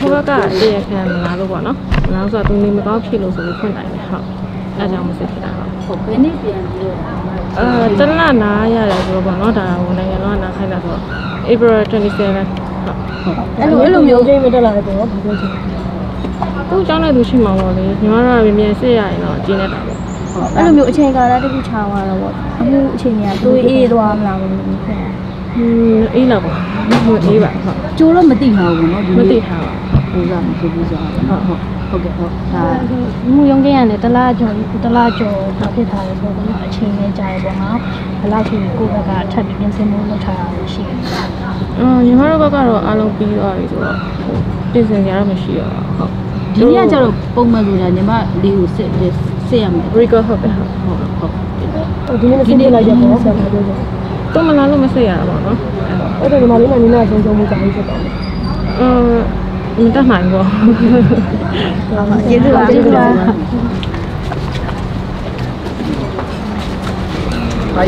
ဟိုဘက်ကတရားခံမလားလို့ပေါ့နော်မလားဆိုတော့သူနေမကောင်းဖြစ်လို့ဆိုပြီးဖွင့်တိုင်တယ်ဟုတ်အဲကြောင့်မစစ်ဖြစ်တာဟုတ်ဟုတ်ဘယ်နည်းပြန်ပြီးတော့ အဲတလနာရတယ်ဆိုတော့ပေါ့နော်ဒါဟိုနိုင်ငံတော်ကနားခိုင်းတာဆိုတော့ April 27ဟုတ် အဲ့လိုအဲ့လိုမျိုး ချိန်မတက်လာတဲ့ပုံကဘာလို့ချင်း သူ့အကြောင်းနဲ့သူရှိမှာပေါ့လေညီမတို့ကမြင်မြင်စစ်ရရင်တော့ကျင်းနေတာပေါ့ အဲ့လိုမျိုးအချိန်ကာလတစ်ခုခြားသွားတော့ပေါ့အခုအချိန်ကြီးကတွေးအေးသွားမလားမသိဘူးခင်ဗျာ ဟင်းအေးလာပါဟိုအေးပါဟုတ် ကျိုးတော့မသိမှာဘူးเนาะ မသိထားပါ ပူစားမဖြစ်ဘူးဆိုတာဟုတ်ဟုတ်ဟုတ်ကဲ့ဟုတ်ဒါ မူရုံးကရ တယ်တလားကျော်တလားကျော်ဖြစ်ထားတယ်ပေါ့နော်အချိန်နဲ့ကြာရပေါ့နော်ဘယ်လောက်ရှိကိုယ့်ဘက်ကအထပ်ပြီးပြင်ဆင်မှုလုပ်ထားတာရှိတယ်အော်ညီမတို့ဘက်ကတော့အားလုံးပြီးသွားပြီဆိုတော့ပြင်ဆင်ကြရမရှိတော့ဟုတ်ဒီနေ့ကကျတော့ပုံမှန်ဆိုတာညီမလေးကိုစစ်စစ်ရမယ် record ဟုတ်တယ်ဟုတ်ဟုတ်ဟုတ်ဒီနေ့စိတ်လိုက်ရပေါ့ဆက်ပြောကြတော့မလာလို့မစစ်ရတာပေါ့နော်အဲ့တော့ဒီမှာလေးမှနင်းနာဆုံးဆုံးမှုကြာပြီးဖြစ်သွားတယ်အဲမတတ်နိုင်ဘူးကျေးဇူးပါကျေးဇူးပါ ဒ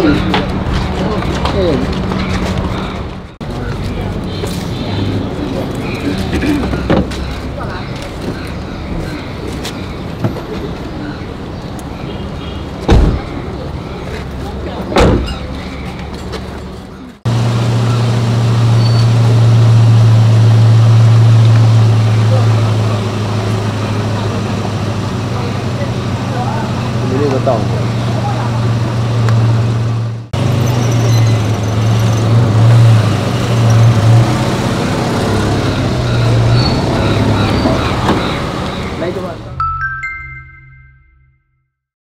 ီလေးတော့တောင်းတယ်